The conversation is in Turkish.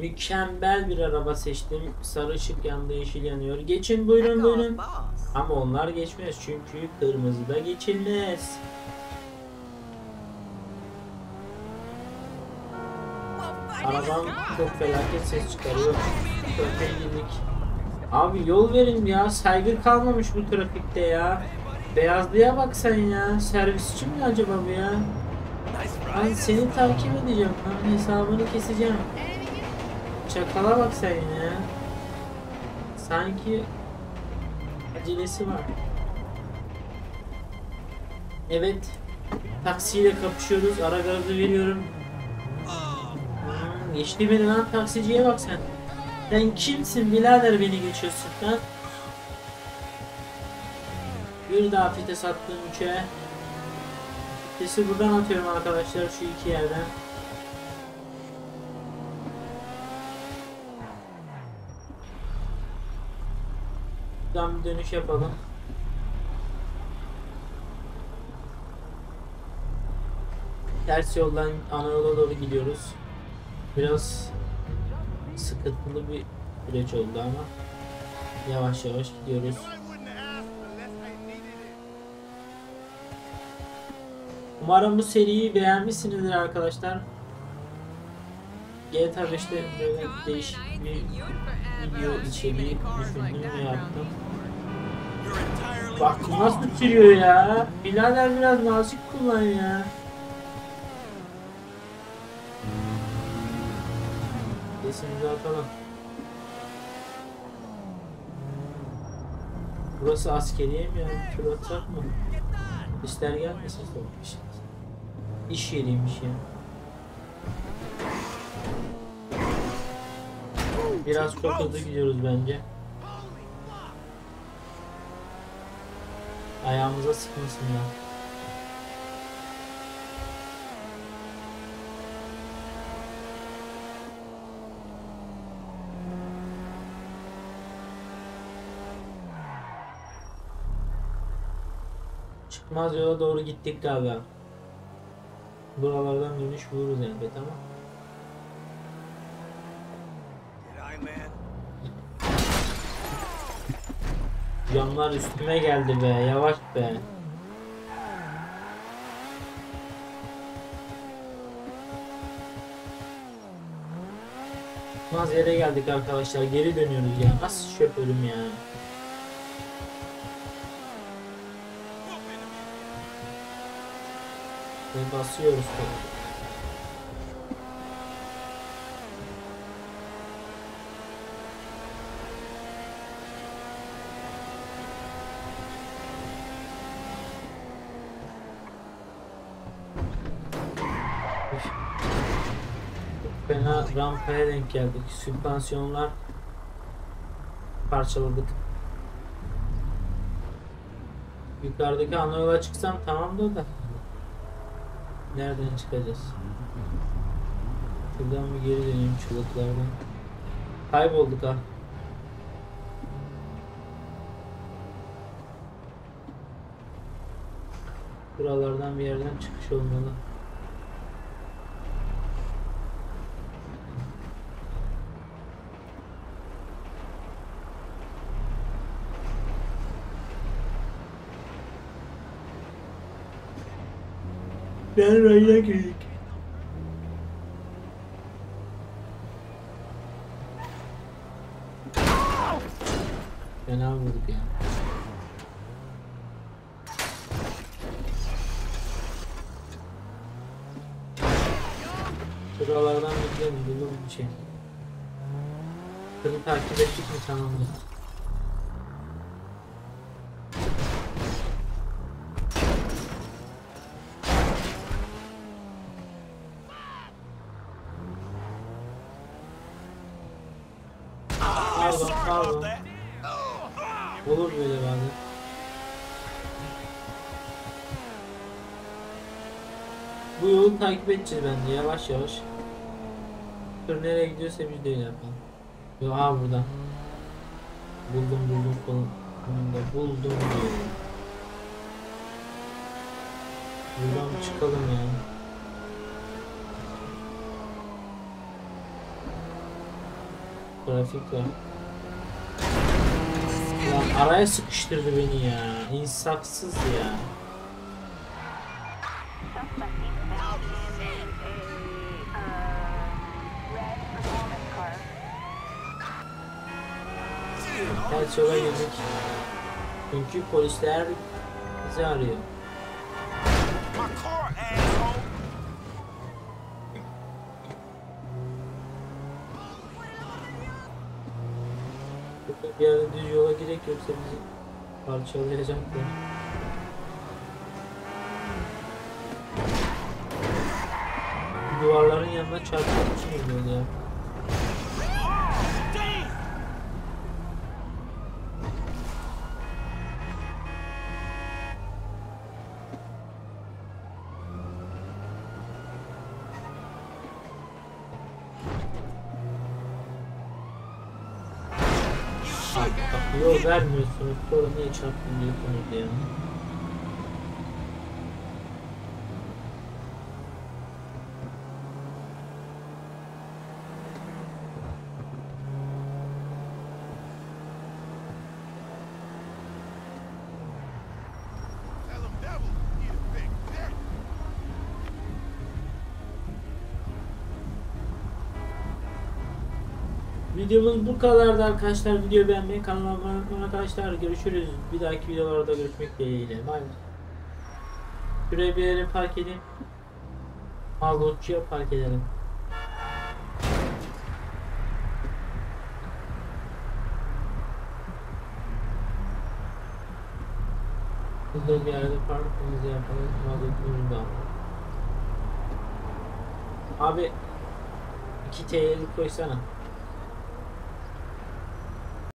Mükemmel bir araba seçtim. Sarı ışık yandı, yeşil yanıyor. Geçin buyurun buyurun. Ama onlar geçmez çünkü kırmızıda geçilmez. Arabam çok felaket ses çıkarıyor. Girdik. Abi yol verin ya. Saygı kalmamış bu trafikte ya. Beyazlıya bak sen ya. Servisçi mi acaba bu ya? Ben seni takip edeceğim. Ben hesabını keseceğim. Çakala bak sen ya. Sanki acelesi var. Evet. Taksiyle kapışıyoruz. Ara gazı veriyorum. Hmm, geçti beni lan taksiciye bak sen. Sen kimsin birader beni geçiyorsun lan? Bir daha fite sattığım üçe. Fitesi buradan atıyorum arkadaşlar şu iki yerden. Buradan bir dönüş yapalım. Ters yoldan ana yola doğru gidiyoruz. Biraz sıkıntılı bir süreç oldu ama yavaş yavaş gidiyoruz. Umarım bu seriyi beğenmişsinizdir arkadaşlar. GTA 5'te böyle değişik bir video içeriği düşündüm ve yaptım. Bak nasıl sürüyor ya. Birader biraz nazik kullan ya. Sesimizi atalım. Burası askeriye mi ya? Tur atacak mı? İster gelmesin sonra bir şey. İş yeriymiş ya. Biraz çok hızlı gidiyoruz bence. Ayağımıza sıkmasınlar. Çıkmaz yola doğru gittik galiba. Buralardan dönüş buluruz elbet ama. Camlar üstüme geldi be, yavaş be. Çıkmaz yere geldik arkadaşlar, geri dönüyoruz ya. Nasıl şoförüm ya? Ve basıyoruz tabii. Fena rampaya denk geldik. Sübvansiyonlar parçaladık. Yukarıdaki ana yola çıksam tamamdır da. Nereden çıkacağız? Şuradan bir geri döneyim çubuklardan. Kaybolduk ha. Buralardan bir yerden çıkış olmalı. Ben rayına girdik. Fena vurduk ya. Şuralardan bir bir şey. Kırı takip ettik mi tamamdır. Pardon. Olur böyle bazen. Bu yolu takip edeceğiz bence yavaş yavaş. Dur nereye gidiyorsa biz de öyle yapalım. Aha burada. Buldum buldum konu- konumda buldum diyor. Buradan çıkalım ya. Trafik var. Araya sıkıştırdı beni ya. İnsafsız ya. Ters yola girdik. Çünkü polisler bizi arıyor. Burada bir yerde düz yola girek yoksa bizi parçalayacaklar. Duvarların yanına çarpmak için oluyor ya. Yol vermiyorsunuz sonra niye çarptın diyorsunuz ya. Videomuz bu kadardı arkadaşlar. Video beğenmeyi, kanalıma abone olmayı arkadaşlar. Görüşürüz. Bir dahaki videolarda görüşmek dileğiyle. Bay bay. Şuraya bir yere park edeyim. Malbotçuya park edelim. Burada bir yerde parkımızı yapalım. Malbotçumuzu da. Abi 2 TL'lik koysana.